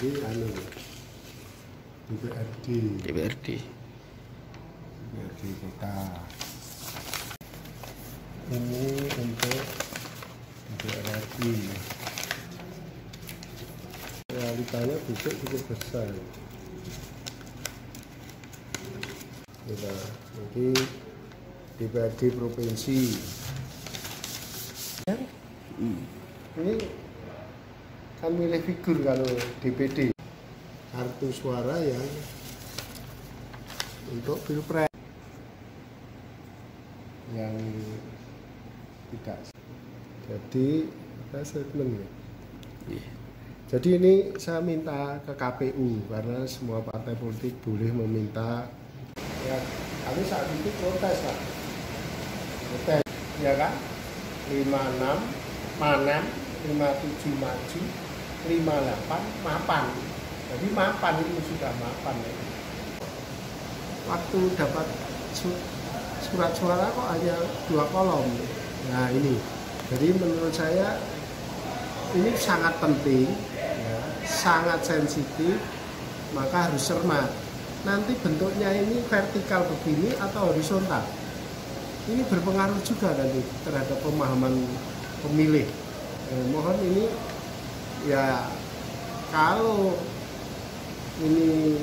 Ini anu DPRD DPRD DPRD kota. Ini untuk DPR RI. Realitanya busuk cukup besar. Kita nanti DPRD provinsi. Ini kan milih figur kalau DPD kartu suara yang untuk pilpres. Yang tidak. Jadi apa statement ya? Iya. jadi ini saya minta ke KPU karena semua partai politik boleh meminta. Ya kami saat itu protes lah protes. Ya kan? 56 manan 57 maju 58 mapan. Jadi mapan itu sudah mapan ya. waktu dapat su- surat suara kok hanya dua kolom. Nah ini. Jadi menurut saya ini sangat penting ya, sangat sensitif maka harus cermat. Nanti bentuknya ini vertikal begini atau horizontal? Ini berpengaruh juga nanti terhadap pemahaman pemilih. Eh, mohon ini ya kalau ini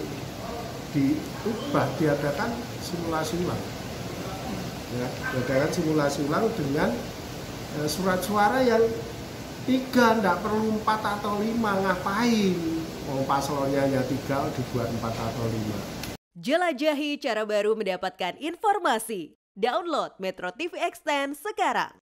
diubah diadakan simulasi ulang ya diadakan simulasi ulang dengan eh, surat suara yang tiga ndak perlu empat atau lima ngapain mau paslonnya hanya tiga dibuat empat atau lima Jelajahi cara baru mendapatkan informasi. Download Metro TV Extend sekarang.